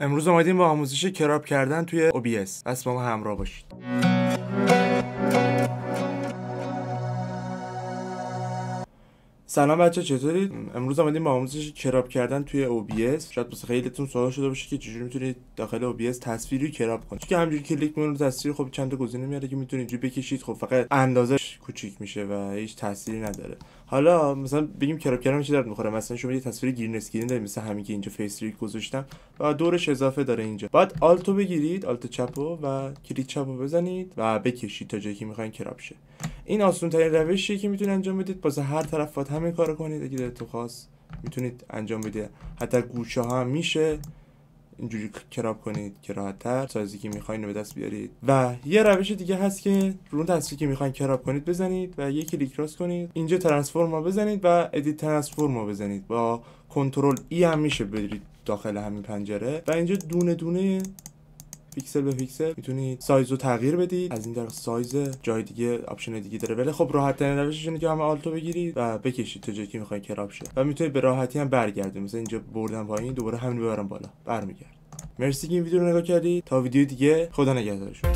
امروز اومدیم با آموزش crop کردن توی OBS پس با ما همراه باشید. سلام بچه‌ها چطورید امروز آمدیم با آموزش crop کردن توی OBS شاید واسه خیلیتون سوال شده باشه که چجوری می‌تونید داخل OBS تصویری crop کنید. که همجوری کلیک می‌کنید تصویر خب چند تا گزینه میاره که می‌تونید اینجوری بکشید. خب فقط اندازش کوچیک میشه و هیچ تأثیری نداره. حالا مثلا بگیم crop کردن چه درد می‌خوره؟ مثلا شما یه تصویر green screen دارید مثل همین که اینجا FaceRig گذاشتم. و دورش اضافه داره اینجا. بعد Alt و بگیرید Alt چپو و کلیک چپو بزنید و بکشید تا جایی که می‌خواین crop شه. این آسون ترین روشیه که می‌تونید انجام بدید. واسه هر طرف باید همین کارو کنید. اگه دلتون خواست می‌تونید انجام بدید حتی گوشه ها هم میشه. اینجوری crop کنید. که راحت تر سایزی که می‌خواین رو به دست بیارید. و یه روش دیگه هست که رو تصویری که می‌خواین crop کنید بزنید و یک کلیک راست کنید. اینجا transform بزنید و edit transform بزنید. با control E هم میشه برید داخل همین پنجره. و اینجا دونه دونه پیکسل به پیکسل می‌تونید سایز رو تغییر بدید از این طریق سایز جای دیگه option دیگه داره. ولی خب راحت ترین روشش اینه که همه Alt و بگیرید و بکشید تا جایی که می‌خواین crop شه. و می‌تونید به راحتی هم برگردید مثلا اینجا بردم پایین دوباره همین ببرم بالا. برمیگرد. مرسی که این ویدیو رو نگاه کردید تا ویدیو دیگه خدا نگهدارتون.